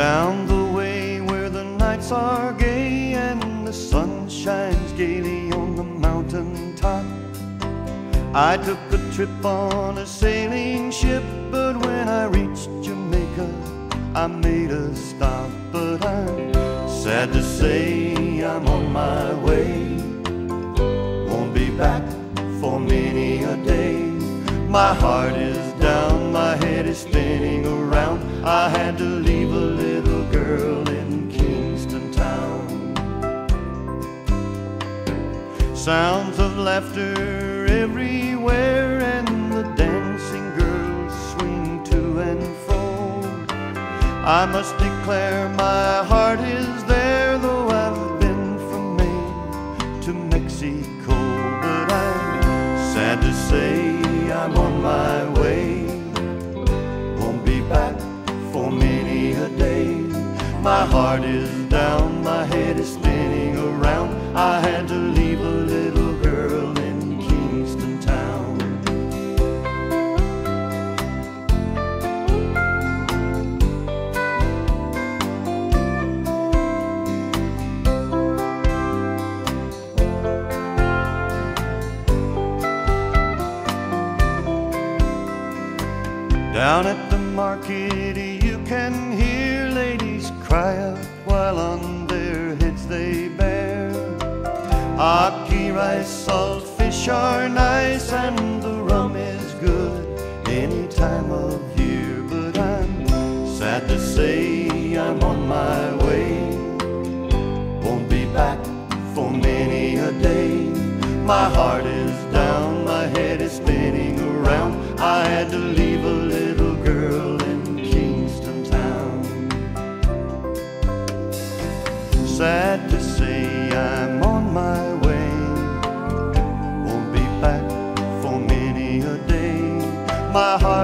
Down the way where the nights are gay and the sun shines gaily on the mountain top. I took a trip on a sailing ship, but when I reached Jamaica, I made a stop. But I'm sad to say I'm on my way. Won't be back for many a day. My heart is down, my head is spinning around. I had to Sounds of laughter everywhere, and the dancing girls swing to and fro. I must declare my heart is there, though I've been from Maine to Mexico. But I'm sad to say I'm on my way. My heart is down, my head is spinning around. I had to leave a little girl in Kingston town. Down at the market, you can cry out while on their heads they bear. Ackee rice, salt fish are nice, and the rum is good any time of year. But I'm sad to say I'm on my way. Won't be back for many a day. My heart is down, my head is spinning around. I had to Sad to say I'm on my way. Won't be back for many a day. My heart